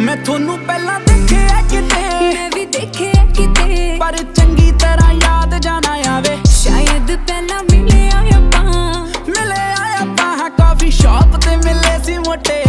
ਮੈਂ ਤੁਹਾਨੂੰ ਪਹਿਲਾਂ ਦੇਖਿਆ ਕਿਤੇ। ਵੀ ਦੇਖਿਆ ਕਿਤੇ। ਪਰ ਚੰਗੀ ਤਰ੍ਹਾਂ ਯਾਦ ਜਾਣਾ ਆਵੇ। ਸ਼ਾਇਦ ਪਹਿਲਾਂ ਮਿਲੇ ਆਇਆ ਆਪਾਂ। ਮਿਲੇ ਆਇਆ ਆਪਾਂ ਕਾਫੀ ਸ਼ਾਪ ਤੇ ਮਿਲੇ ਸੀ ਮੋਟੇ।